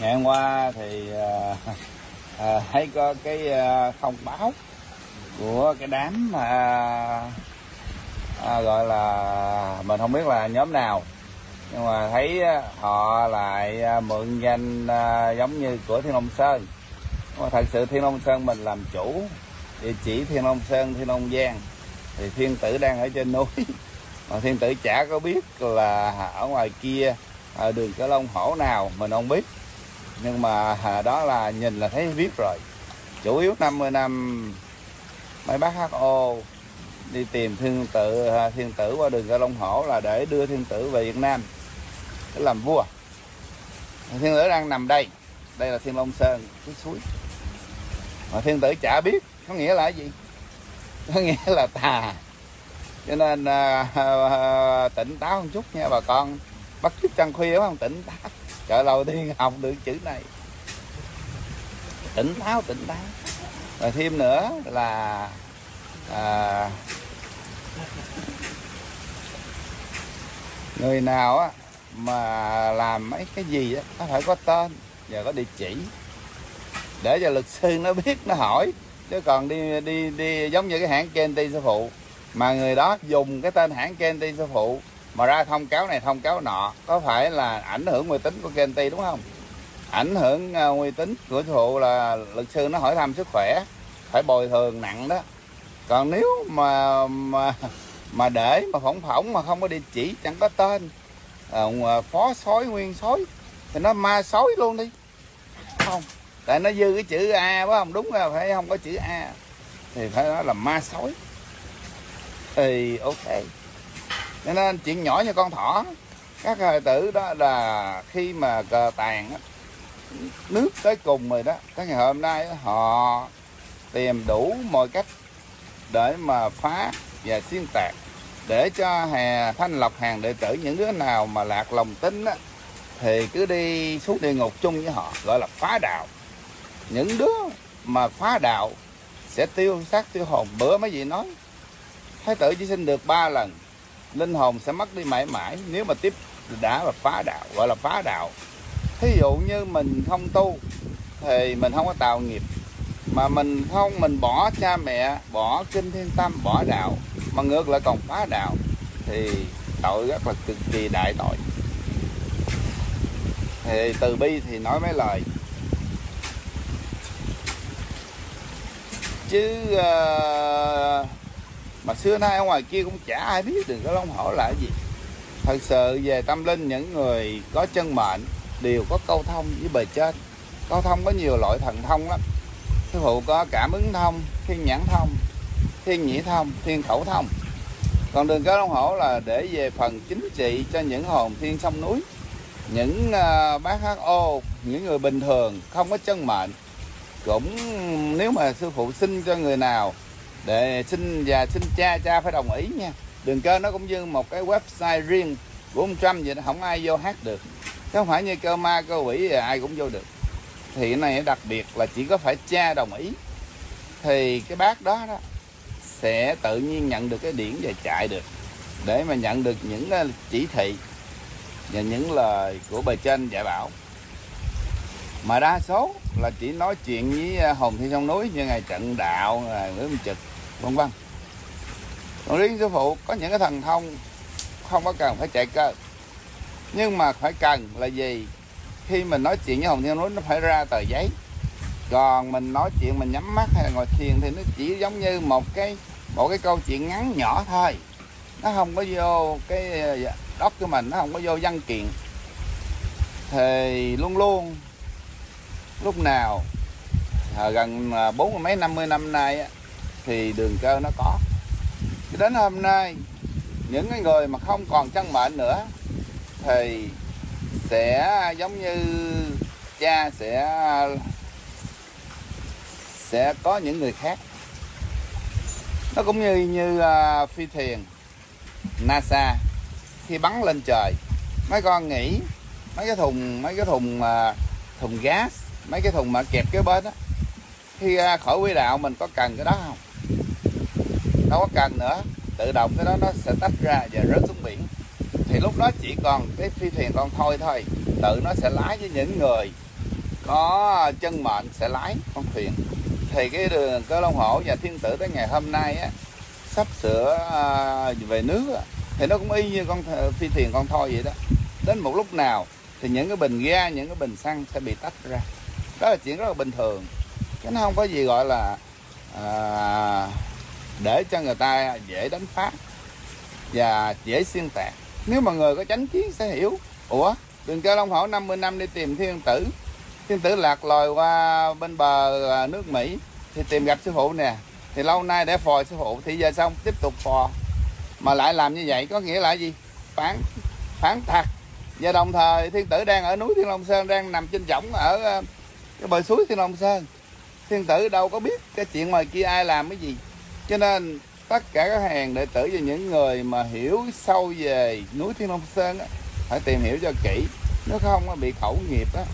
ngày hôm qua thì à, à, thấy có cái à, thông báo của cái đám mà à, gọi là mình không biết là nhóm nào. Nhưng mà thấy họ lại mượn danh à, giống như của Thiên Long Sơn. Nhưng mà thật sự Thiên Long Sơn mình làm chủ địa chỉ Thiên Long Sơn Thiên Long Giang. Thì thiên tử đang ở trên núi. Mà thiên tử chả có biết là ở ngoài kia ở đường cái lông hổ nào mình không biết nhưng mà đó là nhìn là thấy biết rồi. Chủ yếu 50 năm mấy bác HO đi tìm thiên tử à, thiên tử qua đường ra Long hổ là để đưa thiên tử về Việt Nam để làm vua. Thiên tử đang nằm đây đây là thiên long sơn cái suối. Mà thiên tử chả biết có nghĩa là gì? Có nghĩa là tà. Cho nên à, à, tỉnh táo một chút nha bà con. Bắt chước trăng khuya không? Tỉnh táo chợ đầu tiên học được chữ này. Tỉnh táo tỉnh táo. Và thêm nữa là à, người nào á mà làm mấy cái gì á nó phải có tên và có địa chỉ. Để cho luật sư nó biết nó hỏi. Chứ còn đi đi đi giống như cái hãng Kenti sư phụ mà người đó dùng cái tên hãng Kenti sư phụ mà ra thông cáo này thông cáo nọ có phải là ảnh hưởng uy tín của Kenti đúng không? Ảnh hưởng uh, uy tín của thụ là luật sư nó hỏi thăm sức khỏe phải bồi thường nặng đó. Còn nếu mà mà mà để mà phỏng phỏng mà không có địa chỉ chẳng có tên à, phó sói nguyên sói thì nó ma sói luôn đi. Không tại nó dư cái chữ a phải không? Đúng là phải không có chữ a thì phải nói là ma sói. Thì ok cho nên chuyện nhỏ như con thỏ các hài tử đó là khi mà cờ tàn đó, nước tới cùng rồi đó cái ngày hôm nay đó, họ tìm đủ mọi cách để mà phá và xuyên tạc để cho hè thanh lọc hàng đệ tử những đứa nào mà lạc lòng tin á thì cứ đi xuống địa ngục chung với họ gọi là phá đạo. Những đứa mà phá đạo sẽ tiêu xác tiêu hồn bữa mấy vị nói thái tử chỉ sinh được ba lần linh hồn sẽ mất đi mãi mãi nếu mà tiếp đã là phá đạo gọi là phá đạo. Thí dụ như mình không tu thì mình không có tạo nghiệp mà mình không mình bỏ cha mẹ bỏ kinh thiên tâm bỏ đạo mà ngược lại còn phá đạo thì tội rất là cực kỳ đại tội. Thì từ bi thì nói mấy lời. Chứ uh, mà xưa nay ở ngoài kia cũng chả ai biết được cái long hổ là cái gì. Thật sự về tâm linh những người có chân mệnh đều có câu thông với bề trên. Câu thông có nhiều loại thần thông lắm. Sư phụ có cảm ứng thông thiên nhãn thông thiên nhĩ thông thiên khẩu thông. Còn đường cái long hổ là để về phần chính trị cho những hồn thiên sông núi. Những uh, bác ho những người bình thường không có chân mệnh. Cũng nếu mà sư phụ xin cho người nào để xin và xin cha cha phải đồng ý nha. Đường cơ nó cũng như một cái website riêng của ông Trump vậy đó, không ai vô hát được. Chứ không phải như cơ ma, cơ quỷ ai cũng vô được. Thì cái này đặc biệt là chỉ có phải cha đồng ý. Thì cái bác đó đó sẽ tự nhiên nhận được cái điển và chạy được. Để mà nhận được những chỉ thị và những lời của bề trên dạy bảo. Mà đa số là chỉ nói chuyện với à, hồn thiên sông núi như ngày trận đạo, ngày nguyễn trực vân vân. Còn riêng sư phụ có những cái thần thông không có cần phải chạy cơ. Nhưng mà phải cần là gì? Khi mình nói chuyện với hồng thiên núi nó phải ra tờ giấy. Còn mình nói chuyện mình nhắm mắt hay là ngồi thiền thì nó chỉ giống như một cái một cái câu chuyện ngắn nhỏ thôi. Nó không có vô cái dạ, đất của mình nó không có vô văn kiện. Thì luôn luôn lúc nào à, gần à, bốn mươi mấy năm mươi năm nay á, thì đường cơ nó có. Đến hôm nay những cái người mà không còn chân mệnh nữa thì sẽ giống như cha sẽ sẽ có những người khác. Nó cũng như như uh, phi thuyền NASA. Khi bắn lên trời mấy con nghĩ mấy cái thùng mấy cái thùng uh, thùng gas mấy cái thùng mà kẹp cái bên á khi ra khỏi quỹ đạo mình có cần cái đó không? Đâu có cần nữa. Tự động cái đó nó sẽ tách ra và rớt xuống biển. Thì lúc đó chỉ còn cái phi thuyền con thôi thôi. Tự nó sẽ lái với những người có chân mệnh sẽ lái con thuyền. Thì cái đường cơ long hổ và thiên tử tới ngày hôm nay á sắp sửa à, về nước á, thì nó cũng y như con phi thuyền con thoi vậy đó. Đến một lúc nào thì những cái bình ga những cái bình xăng sẽ bị tách ra. Đó là chuyện rất là bình thường. Chứ nó không có gì gọi là à, để cho người ta dễ đánh phá và dễ xuyên tạc. Nếu mà người có chánh kiến sẽ hiểu. Ủa, đừng cơ long hổ 50 năm đi tìm thiên tử. Thiên tử lạc lòi qua bên bờ à, nước mỹ, thì tìm gặp sư phụ nè. Thì lâu nay để phò sư phụ, thì giờ xong, tiếp tục phò. Mà lại làm như vậy có nghĩa là gì? Phản phản tạc và đồng thời, thiên tử đang ở núi thiên long sơn, đang nằm trên võng ở à, cái bờ suối thiên long sơn. Thiên tử đâu có biết cái chuyện ngoài kia ai làm cái gì cho nên tất cả các hàng đệ tử và những người mà hiểu sâu về núi thiên long sơn á, phải tìm hiểu cho kỹ. Nếu không nó bị khẩu nghiệp á.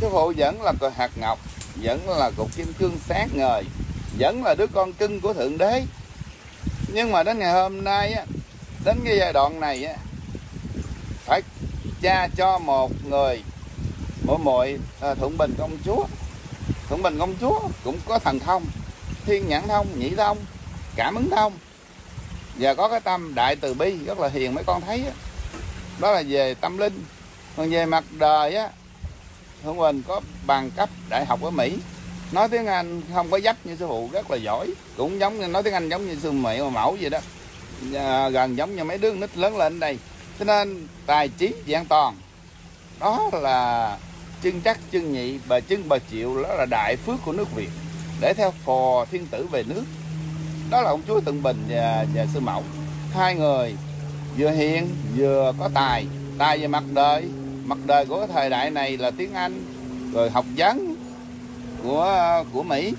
Sư phụ vẫn là cờ hạt ngọc vẫn là cục kim cương sáng ngời vẫn là đứa con cưng của thượng đế. Nhưng mà đến ngày hôm nay á đến cái giai đoạn này á phải cha cho một người mỗi muội à, thuận bình công chúa. Thuận bình công chúa cũng có thần thông thiên nhãn thông nhị thông cảm ứng thông. Và có cái tâm đại từ bi rất là hiền mấy con thấy đó, đó là về tâm linh. Còn về mặt đời á hương Bình có bằng cấp đại học ở Mỹ. Nói tiếng Anh không có dấp như sư phụ rất là giỏi. Cũng giống như nói tiếng Anh giống như sư mẹ mà mẫu vậy đó. À, gần giống như mấy đứa nít lớn lên đây. Cho nên tài trí vẹn toàn. Đó là chân chắc chân nhị bà chân bà chịu đó là đại phước của nước Việt để theo phò thiên tử về nước. Đó là ông chúa Tận Bình và, và sư mẫu hai người vừa hiền vừa có tài. Tài về mặt đời. Mặt đời của thời đại này là tiếng Anh rồi học vấn của của Mỹ.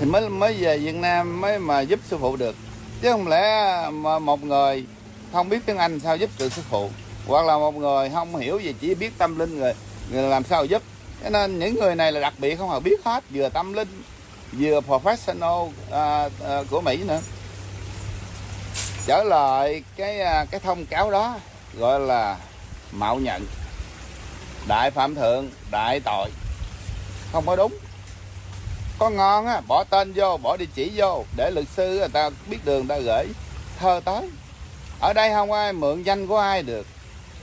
Thì mới mới về Việt Nam mới mà giúp sư phụ được. Chứ không lẽ mà một người không biết tiếng Anh sao giúp được sư phụ? Hoặc là một người không hiểu gì chỉ biết tâm linh rồi, rồi làm sao giúp? Cho nên những người này là đặc biệt không họ biết hết vừa tâm linh vừa professional à, à, của Mỹ nữa. Trở lại cái à, cái thông cáo đó gọi là mạo nhận. Đại phạm thượng đại tội. Không có đúng. Có ngon á bỏ tên vô bỏ địa chỉ vô để luật sư người ta biết đường người ta gửi thơ tới. Ở đây không ai mượn danh của ai được.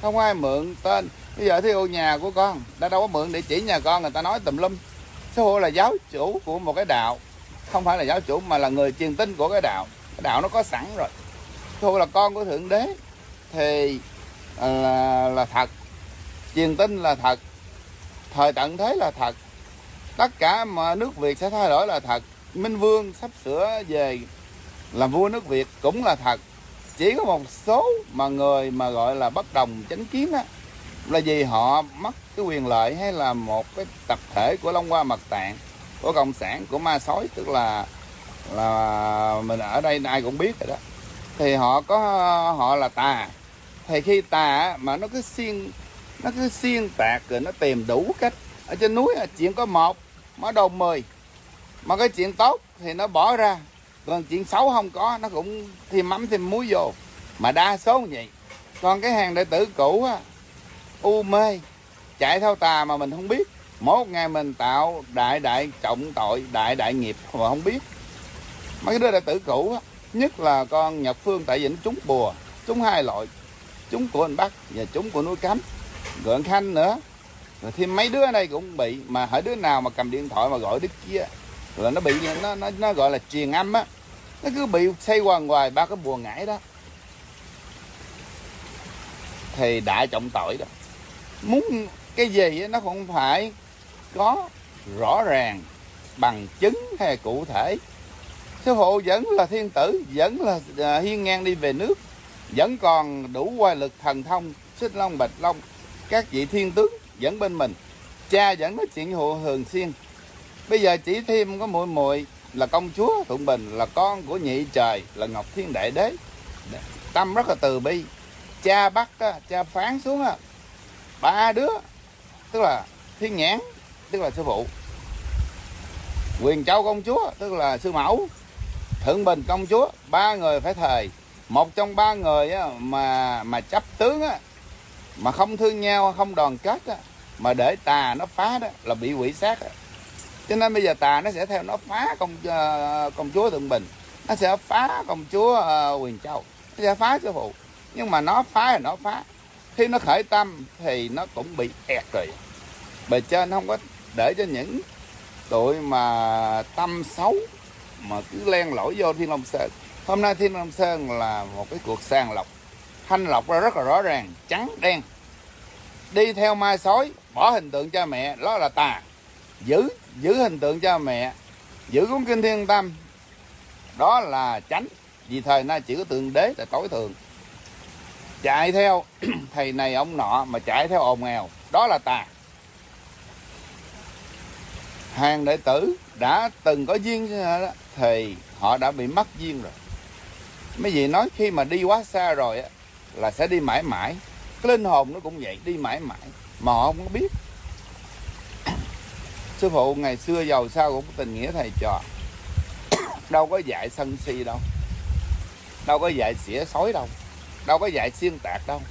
Không ai mượn tên bây giờ thí dụ nhà của con đã đâu có mượn địa chỉ nhà con người ta nói tùm lum. Sư phụ là giáo chủ của một cái đạo không phải là giáo chủ mà là người truyền tin của cái đạo. Cái đạo nó có sẵn rồi. Sư phụ là con của thượng đế thì à, là, là thật. Truyền tin là thật. Thời tận thế là thật. Tất cả mà nước việt sẽ thay đổi là thật. Minh vương sắp sửa về làm vua nước việt cũng là thật. Chỉ có một số mà người mà gọi là bất đồng chánh kiến á là vì họ mất cái quyền lợi hay là một cái tập thể của long hoa mật tạng, của cộng sản, của ma sói, tức là là mình ở đây ai cũng biết rồi đó. Thì họ có, họ là tà. Thì khi tà mà nó cứ xuyên nó cứ xuyên tạc rồi nó tìm đủ cách. Ở trên núi chuyện có một mở đầu mười. Mà cái chuyện tốt thì nó bỏ ra. Còn chuyện xấu không có, nó cũng thêm mắm thêm muối vô. Mà đa số như vậy. Còn cái hàng đệ tử cũ á u mê. Chạy theo tà mà mình không biết. Mỗi ngày mình tạo đại đại trọng tội, đại đại nghiệp mà không biết. Mấy đứa đệ tử cũ á, nhất là con nhật phương tại vĩnh chúng trúng bùa, trúng hai loại, trúng của anh bắc và trúng của núi cấm rồi anh khanh nữa. Rồi thêm mấy đứa ở đây cũng bị, mà hỡi đứa nào mà cầm điện thoại mà gọi đứa kia, rồi nó bị nó nó nó gọi là truyền âm á. Nó cứ bị xây hoài hoài ba cái bùa ngải đó. Thì đại trọng tội đó muốn cái gì nó cũng phải có rõ ràng, bằng chứng hay cụ thể. Sư phụ vẫn là thiên tử, vẫn là à, hiên ngang đi về nước, vẫn còn đủ quay lực thần thông, xích long, bạch long, các vị thiên tướng vẫn bên mình. Cha vẫn nói chuyện hộ thường xuyên bây giờ chỉ thêm có muội muội là công chúa thuận bình, là con của nhị trời, là ngọc thiên đại đế. Tâm rất là từ bi. Cha bắt cha phán xuống ba đứa tức là thiên nhãn tức là sư phụ. Quyền châu công chúa tức là sư mẫu. Thượng bình công chúa ba người phải thề. Một trong ba người á, mà mà chấp tướng á, mà không thương nhau không đoàn kết á, mà để tà nó phá đó là bị quỷ sát á. cho nên bây giờ tà nó sẽ theo nó phá công uh, công chúa thượng bình. Nó sẽ phá công chúa uh, quyền châu. Nó sẽ phá sư phụ. Nhưng mà nó phá thì nó phá khi nó khởi tâm thì nó cũng bị ẹt rồi. Bề trên không có để cho những tụi mà tâm xấu mà cứ len lỏi vô thiên long sơn. Hôm nay thiên long sơn là một cái cuộc sàng lọc. Thanh lọc ra rất là rõ ràng, trắng, đen. Đi theo mai sói, bỏ hình tượng cha mẹ đó là tà. Giữ giữ hình tượng cha mẹ, giữ cuốn kinh thiên tâm. Đó là tránh vì thời nay chỉ có tượng đế là tối thường chạy theo thầy này ông nọ mà chạy theo ồn nghèo đó là tà. Hàng đệ tử đã từng có duyên đó, thì họ đã bị mất duyên rồi. Mấy vị nói khi mà đi quá xa rồi á là sẽ đi mãi mãi. Cái linh hồn nó cũng vậy đi mãi mãi mà họ không có biết. Sư phụ ngày xưa giàu sao cũng tình nghĩa thầy trò đâu có dạy sân si đâu. Đâu có dạy xỉa sói đâu đâu có dạy xuyên tạc đâu.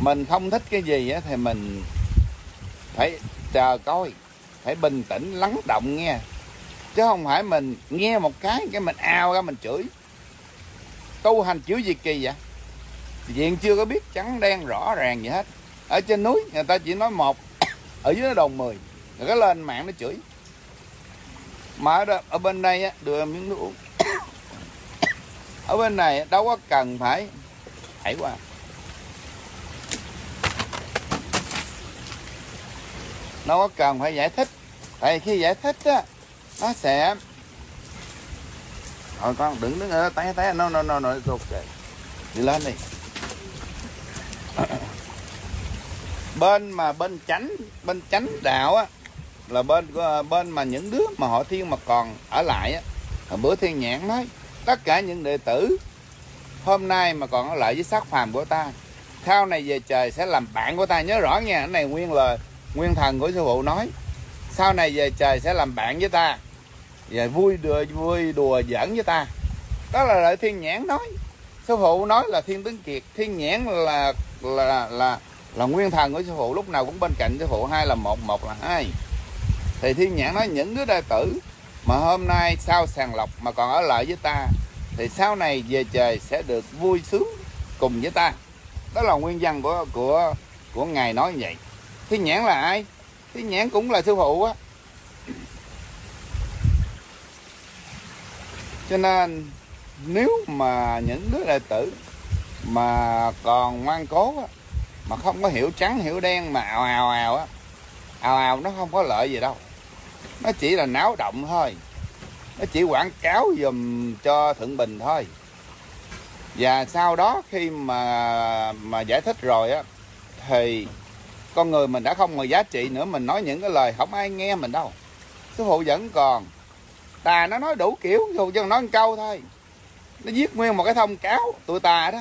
Mình không thích cái gì á thì mình phải chờ coi phải bình tĩnh lắng động nghe. Chứ không phải mình nghe một cái cái mình ao ra mình chửi. Tu hành chiếu gì kỳ vậy? Diện chưa có biết trắng đen rõ ràng gì hết. Ở trên núi người ta chỉ nói một ở dưới nó đồng mười. Rồi cái lên mạng nó chửi. Mà ở, đó, ở bên đây á đưa em miếng nước uống. Ở bên này đâu có cần phải thảy qua nó có cần phải giải thích. Tại khi giải thích á, nó sẽ rồi con đừng đứng ở tay tay nó nó nó nó ok đi lên đi. Bên mà bên chánh bên chánh đạo á, là bên ờ, bên mà những đứa mà họ thiên mà còn ở lại á, hồi bữa thiên nhãn nói, tất cả những đệ tử hôm nay mà còn ở lại với xác phàm của ta, sau này về trời sẽ làm bạn của ta, nhớ rõ nha cái này nguyên lời, nguyên thần của sư phụ nói. Sau này về trời sẽ làm bạn với ta và vui đùa vui đùa giỡn với ta. Đó là lời thiên nhãn nói. Sư phụ nói là thiên tướng kiệt, thiên nhãn là là là là nguyên thần của sư phụ, lúc nào cũng bên cạnh sư phụ, hai là một một là hai. Thì thiên nhãn nói, những đứa đệ tử mà hôm nay sau sàng lọc mà còn ở lại với ta thì sau này về trời sẽ được vui sướng cùng với ta. Đó là nguyên nhân của của của ngài nói như vậy. Thiên nhãn là ai? Thiên nhãn cũng là sư phụ á. Cho nên nếu mà những đứa đệ tử mà còn ngoan cố á, mà không có hiểu trắng hiểu đen mà ào ào ào á ào ào nó không có lợi gì đâu. Nó chỉ là náo động thôi nó chỉ quảng cáo dùm cho thượng bình thôi. Và sau đó khi mà mà giải thích rồi á, thì con người mình đã không còn giá trị nữa. Mình nói những cái lời không ai nghe mình đâu. Sư phụ vẫn còn. Tà nó nói đủ kiểu dù cho nói một câu thôi. Nó viết nguyên một cái thông cáo, tụi tà đó.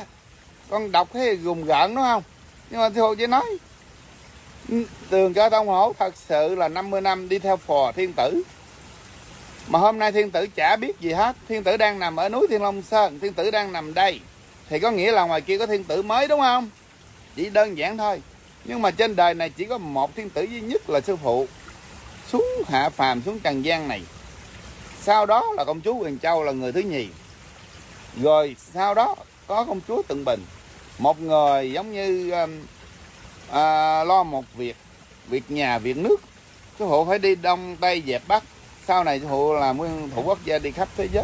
Con đọc thấy gùng gợn đúng không? Nhưng mà sư phụ chỉ nói, tường cho tông hổ thật sự là 50 năm đi theo phò thiên tử mà hôm nay thiên tử chả biết gì hết. Thiên tử đang nằm ở núi thiên long sơn. Thiên tử đang nằm đây. Thì có nghĩa là ngoài kia có thiên tử mới đúng không? Chỉ đơn giản thôi. Nhưng mà trên đời này chỉ có một thiên tử duy nhất là sư phụ. Xuống hạ phàm xuống trần gian này. Sau đó là công chúa quyền châu là người thứ nhì. Rồi sau đó có công chúa tận bình. Một người giống như um, à, lo một việc việc nhà việc nước. Sư phụ phải đi đông tây dẹp bắc sau này sư phụ là nguyên thủ quốc gia đi khắp thế giới.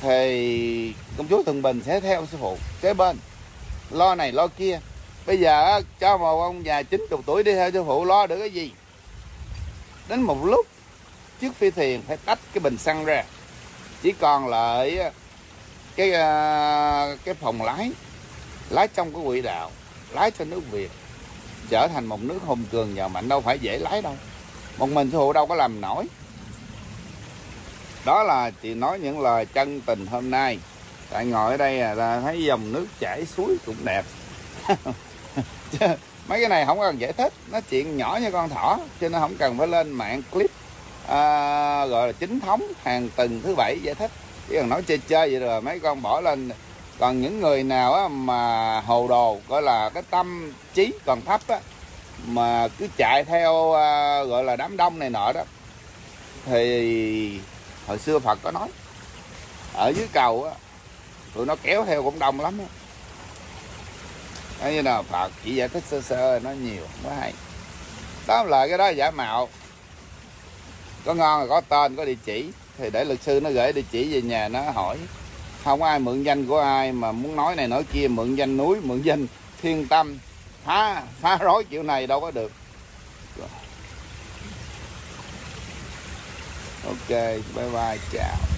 Thì công chúa thường bình sẽ theo sư phụ kế bên. Lo này, lo kia. Bây giờ cho một ông già 90 tuổi đi theo sư phụ, lo được cái gì? Đến một lúc, chiếc phi thuyền phải tách cái bình xăng ra. Chỉ còn lại cái à, cái phòng lái lái trong cái quỹ đạo, lái cho nước việt. Trở thành một nước hùng cường và mạnh đâu phải dễ lái đâu. Một mình sư phụ đâu có làm nổi đó là chị nói những lời chân tình hôm nay. Tại ngồi ở đây à, là thấy dòng nước chảy suối cũng đẹp. Mấy cái này không cần giải thích. Nó chuyện nhỏ như con thỏ cho nên không cần phải lên mạng clip à, gọi là chính thống hàng tuần thứ bảy giải thích. Chứ còn nói chơi chơi vậy rồi mấy con bỏ lên. Còn những người nào á, mà hồ đồ gọi là cái tâm trí còn thấp á mà cứ chạy theo à, gọi là đám đông này nọ đó thì hồi xưa Phật có nói, ở dưới cầu á, tụi nó kéo theo cũng đông lắm á. Như nào Phật chỉ giải thích sơ sơ nó nhiều quá hay. Tóm lại cái đó giả mạo. Có ngon là có tên, có địa chỉ. Thì để luật sư nó gửi địa chỉ về nhà nó hỏi. Không ai mượn danh của ai mà muốn nói này nói kia, mượn danh núi, mượn danh thiên tâm. Phá phá rối kiểu này đâu có được. Ok bye bye chào.